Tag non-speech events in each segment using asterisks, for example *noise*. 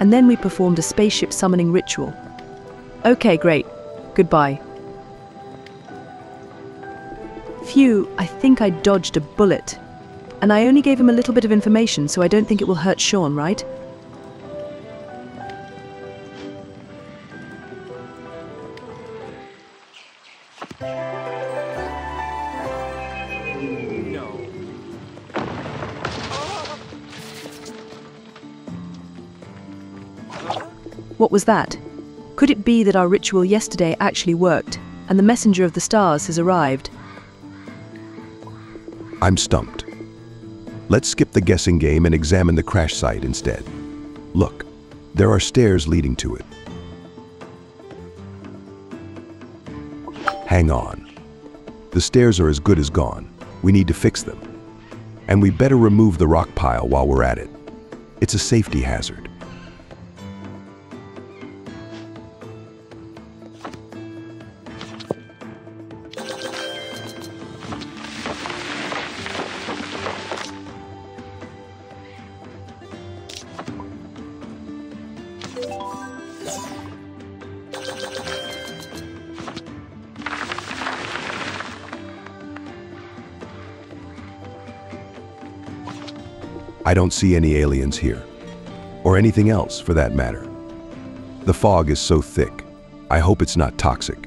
And then we performed a spaceship summoning ritual. Okay, great. Goodbye. Phew, I think I dodged a bullet. And I only gave him a little bit of information, so I don't think it will hurt Sean, right? What was that? Could it be that our ritual yesterday actually worked, and the messenger of the stars has arrived? I'm stumped. Let's skip the guessing game and examine the crash site instead. Look, there are stairs leading to it. Hang on. The stairs are as good as gone. We need to fix them. And we better remove the rock pile while we're at it. It's a safety hazard. I don't see any aliens here. Or anything else, for that matter. The fog is so thick. I hope it's not toxic.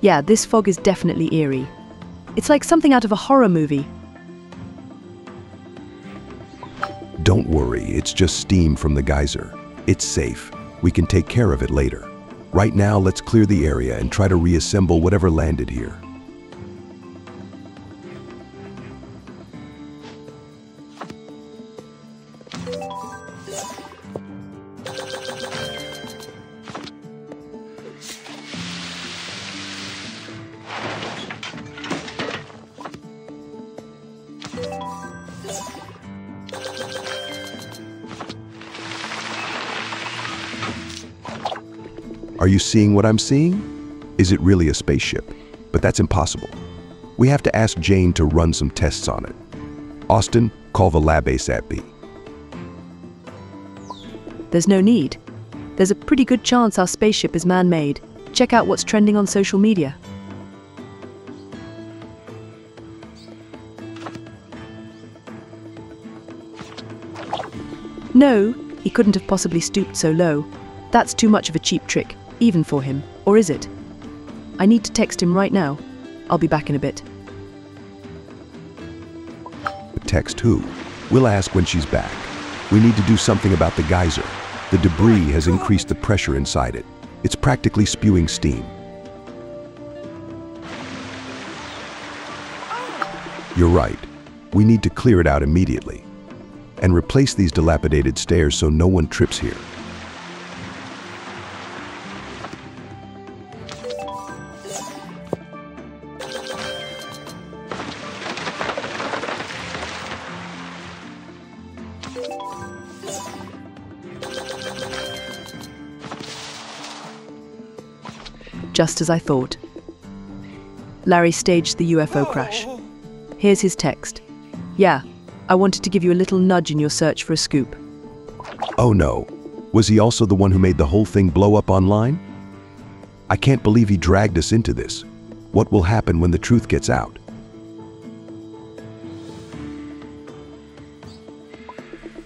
Yeah, this fog is definitely eerie. It's like something out of a horror movie. Don't worry, it's just steam from the geyser. It's safe. We can take care of it later. Right now, let's clear the area and try to reassemble whatever landed here. Are you seeing what I'm seeing? Is it really a spaceship? But that's impossible. We have to ask Jane to run some tests on it. Austin, call the lab ASAP. There's no need. There's a pretty good chance our spaceship is man made. Check out what's trending on social media. No, he couldn't have possibly stooped so low. That's too much of a cheap trick, even for him. Or is it? I need to text him right now. I'll be back in a bit. Text who? We'll ask when she's back. We need to do something about the geyser. The debris has increased the pressure inside it. It's practically spewing steam. You're right. We need to clear it out immediately. And replace these dilapidated stairs so no one trips here. Just as I thought. Larry staged the UFO crash. Here's his text. Yeah, I wanted to give you a little nudge in your search for a scoop. Oh no. Was he also the one who made the whole thing blow up online? I can't believe he dragged us into this. What will happen when the truth gets out?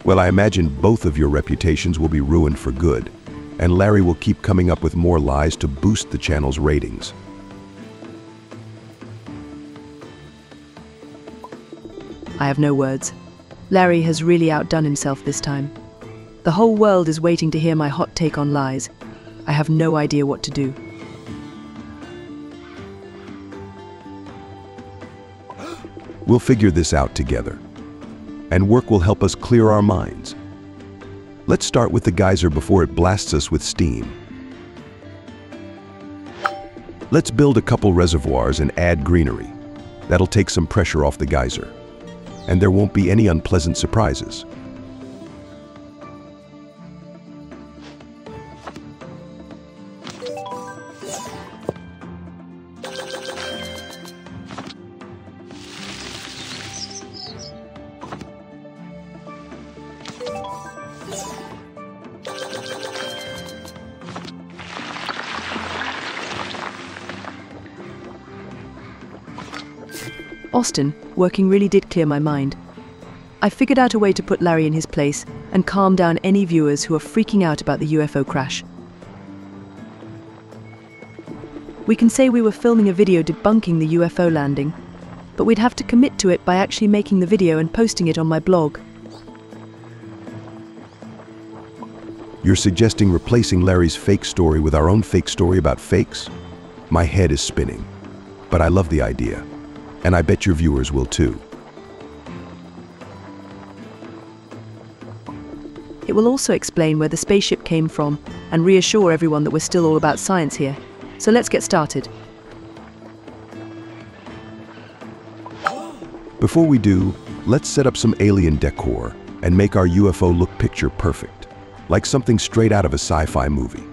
Well, I imagine both of your reputations will be ruined for good, and Larry will keep coming up with more lies to boost the channel's ratings. I have no words. Larry has really outdone himself this time. The whole world is waiting to hear my hot take on lies. I have no idea what to do. We'll figure this out together. And work will help us clear our minds. Let's start with the geyser before it blasts us with steam. Let's build a couple reservoirs and add greenery. That'll take some pressure off the geyser. And there won't be any unpleasant surprises. Austin, working really did clear my mind. I figured out a way to put Larry in his place and calm down any viewers who are freaking out about the UFO crash. We can say we were filming a video debunking the UFO landing, but we'd have to commit to it by actually making the video and posting it on my blog. You're suggesting replacing Larry's fake story with our own fake story about fakes? My head is spinning. But I love the idea. And I bet your viewers will too. It will also explain where the spaceship came from and reassure everyone that we're still all about science here. So let's get started. Before we do, let's set up some alien decor and make our UFO look picture perfect, like something straight out of a sci-fi movie.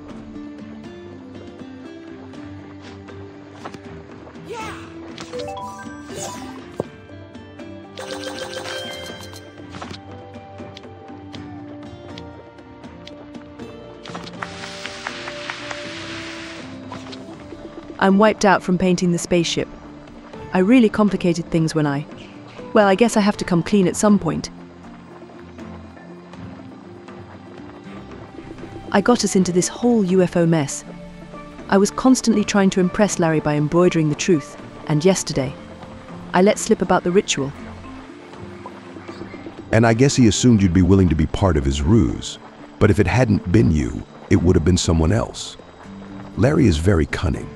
I'm wiped out from painting the spaceship. I really complicated things when I. Well, I guess I have to come clean at some point. I got us into this whole UFO mess. I was constantly trying to impress Larry by embroidering the truth, and yesterday, I let slip about the ritual. And I guess he assumed you'd be willing to be part of his ruse. But if it hadn't been you, it would have been someone else. Larry is very cunning.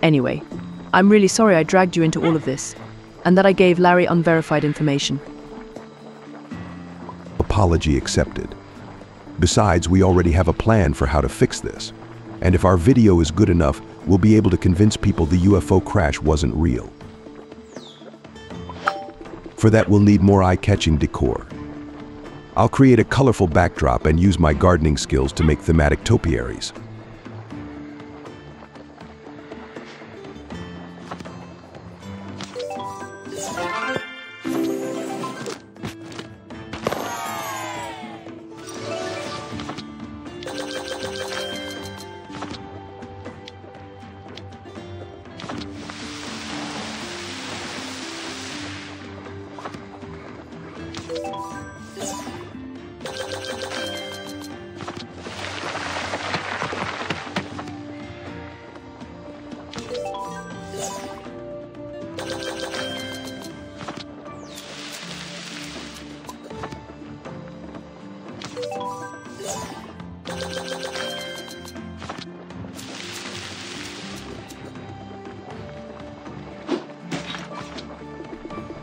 Anyway, I'm really sorry I dragged you into all of this, and that I gave Larry unverified information. Apology accepted. Besides, we already have a plan for how to fix this. And if our video is good enough, we'll be able to convince people the UFO crash wasn't real. For that, we'll need more eye-catching decor. I'll create a colorful backdrop and use my gardening skills to make thematic topiaries.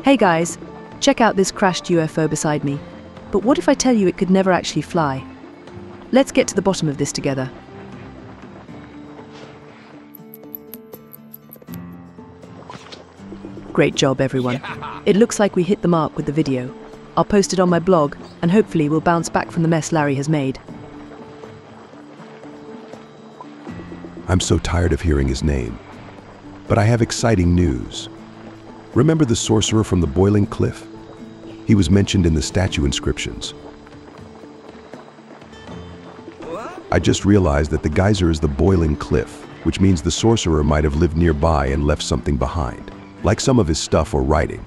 Hey guys, check out this crashed UFO beside me. But what if I tell you it could never actually fly? Let's get to the bottom of this together. Great job, everyone. It looks like we hit the mark with the video. I'll post it on my blog, and hopefully we'll bounce back from the mess Larry has made. I'm so tired of hearing his name. But I have exciting news. Remember the sorcerer from the Boiling Cliff? He was mentioned in the statue inscriptions. I just realized that the geyser is the Boiling Cliff, which means the sorcerer might have lived nearby and left something behind, like some of his stuff or writing.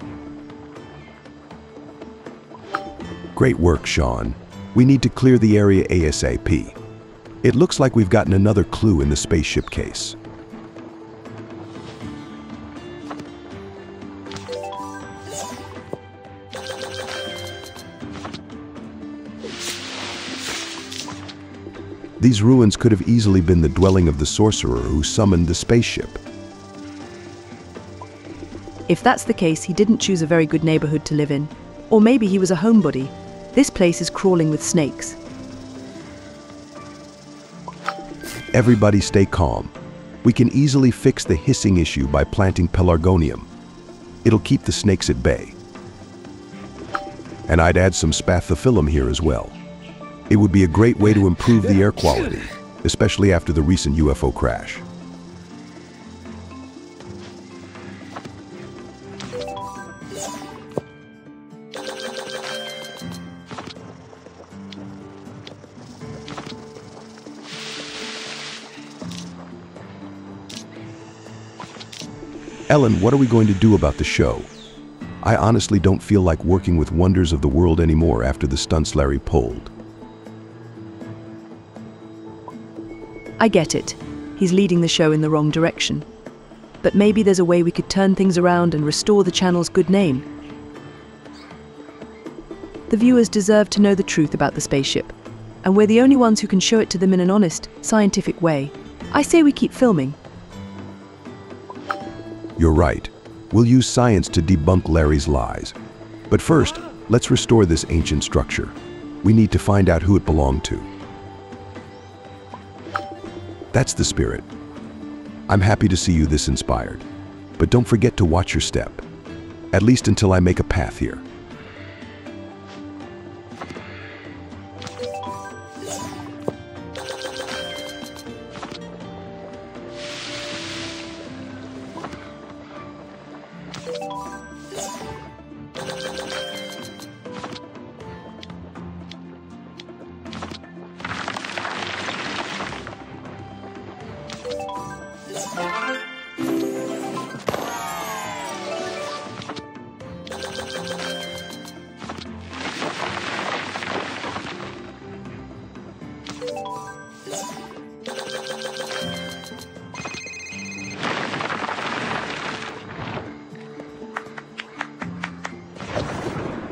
Great work, Sean. We need to clear the area ASAP. It looks like we've gotten another clue in the spaceship case. These ruins could have easily been the dwelling of the sorcerer who summoned the spaceship. If that's the case, he didn't choose a very good neighborhood to live in. Or maybe he was a homebody. This place is crawling with snakes. Everybody stay calm. We can easily fix the hissing issue by planting pelargonium. It'll keep the snakes at bay. And I'd add some spathiphyllum here as well. It would be a great way to improve the air quality, especially after the recent UFO crash. Ellen, what are we going to do about the show? I honestly don't feel like working with wonders of the world anymore after the stunts Larry pulled. I get it. He's leading the show in the wrong direction. But maybe there's a way we could turn things around and restore the channel's good name. The viewers deserve to know the truth about the spaceship, and we're the only ones who can show it to them in an honest, scientific way. I say we keep filming. You're right. We'll use science to debunk Larry's lies. But first, let's restore this ancient structure. We need to find out who it belonged to. That's the spirit. I'm happy to see you this inspired. But don't forget to watch your step. At least until I make a path here.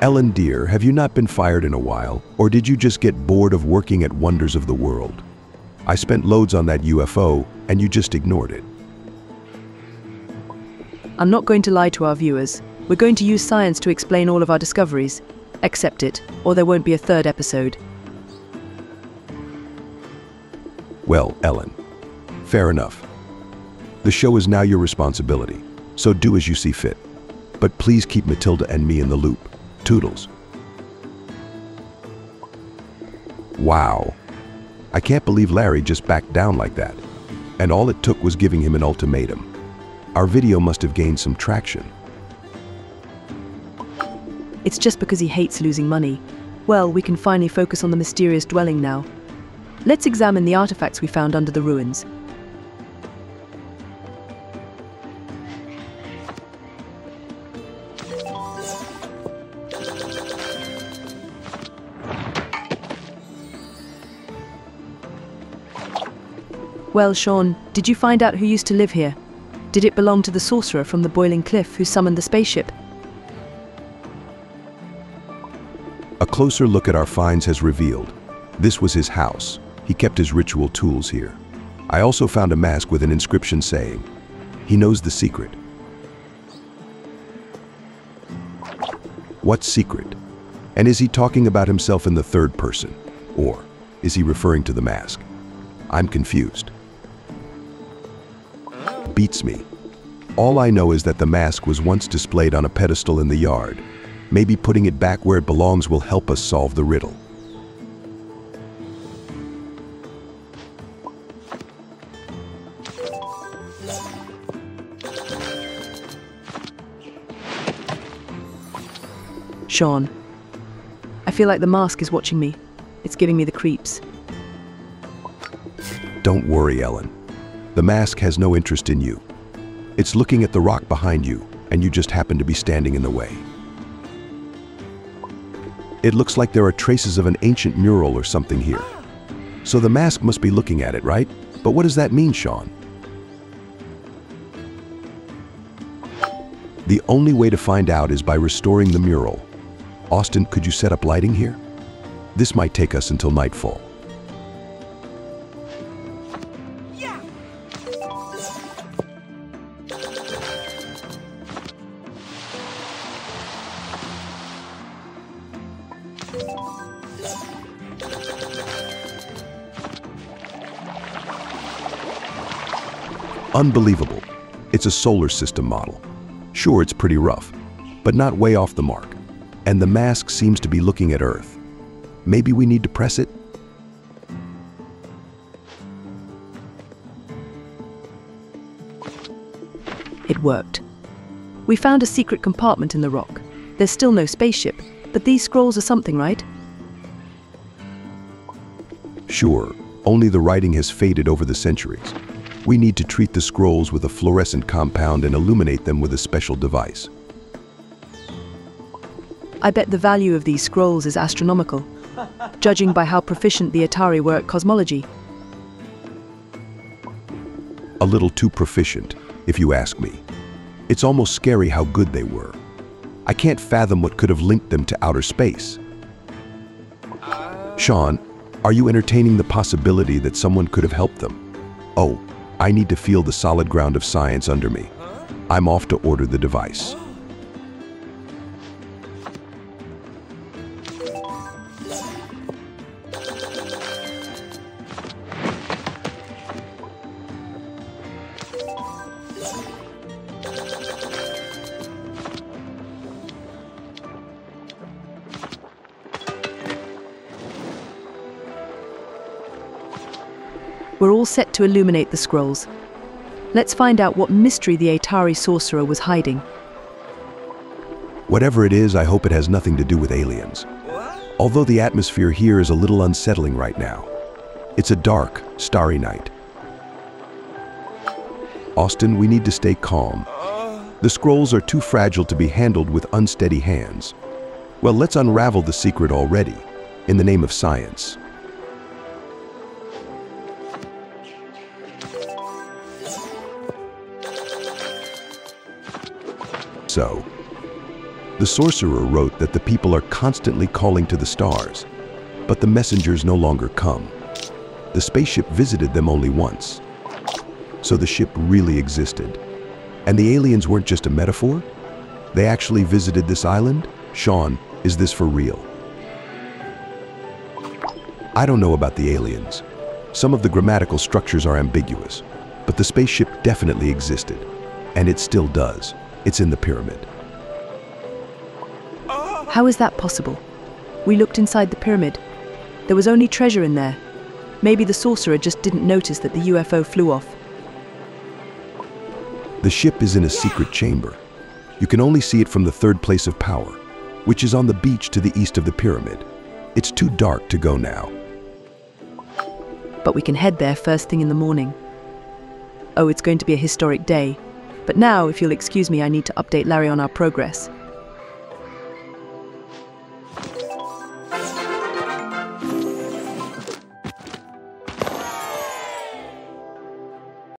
Ellen dear, have you not been fired in a while, or did you just get bored of working at Wonders of the World? I spent loads on that UFO, and you just ignored it. I'm not going to lie to our viewers. We're going to use science to explain all of our discoveries. Accept it, or there won't be a third episode. Well, Ellen, fair enough. The show is now your responsibility, so do as you see fit. But please keep Matilda and me in the loop. Toodles. Wow. I can't believe Larry just backed down like that. And all it took was giving him an ultimatum. Our video must have gained some traction. It's just because he hates losing money. Well, we can finally focus on the mysterious dwelling now. Let's examine the artifacts we found under the ruins. Well, Sean, did you find out who used to live here? Did it belong to the sorcerer from the Boiling Cliff who summoned the spaceship? A closer look at our finds has revealed this was his house. He kept his ritual tools here. I also found a mask with an inscription saying, he knows the secret. What secret? And is he talking about himself in the third person? Or is he referring to the mask? I'm confused. Beats me. All I know is that the mask was once displayed on a pedestal in the yard. Maybe putting it back where it belongs will help us solve the riddle. Sean. I feel like the mask is watching me. It's giving me the creeps. Don't worry, Ellen. The mask has no interest in you. It's looking at the rock behind you, and you just happen to be standing in the way. It looks like there are traces of an ancient mural or something here. So the mask must be looking at it, right? But what does that mean, Sean? The only way to find out is by restoring the mural. Austin, could you set up lighting here? This might take us until nightfall. Unbelievable. It's a solar system model. Sure, it's pretty rough, but not way off the mark. And the mask seems to be looking at Earth. Maybe we need to press it? It worked. We found a secret compartment in the rock. There's still no spaceship, but these scrolls are something, right? Sure, only the writing has faded over the centuries. We need to treat the scrolls with a fluorescent compound and illuminate them with a special device. I bet the value of these scrolls is astronomical, *laughs* judging by how proficient the Atari were at cosmology. A little too proficient, if you ask me. It's almost scary how good they were. I can't fathom what could have linked them to outer space. Sean, are you entertaining the possibility that someone could have helped them? Oh, I need to feel the solid ground of science under me. I'm off to order the device. Set to illuminate the scrolls. Let's find out what mystery the Atari sorcerer was hiding. Whatever it is, I hope it has nothing to do with aliens. Although the atmosphere here is a little unsettling right now. It's a dark, starry night. Austin, we need to stay calm. The scrolls are too fragile to be handled with unsteady hands. Well, let's unravel the secret already, in the name of science. So, the sorcerer wrote that the people are constantly calling to the stars, but the messengers no longer come. The spaceship visited them only once. So the ship really existed. And the aliens weren't just a metaphor? They actually visited this island? Sean, is this for real? I don't know about the aliens. Some of the grammatical structures are ambiguous, but the spaceship definitely existed, and it still does. It's in the pyramid. How is that possible? We looked inside the pyramid. There was only treasure in there. Maybe the sorcerer just didn't notice that the UFO flew off. The ship is in a secret chamber. You can only see it from the third place of power, which is on the beach to the east of the pyramid. It's too dark to go now. But we can head there first thing in the morning. Oh, it's going to be a historic day. But now, if you'll excuse me, I need to update Larry on our progress.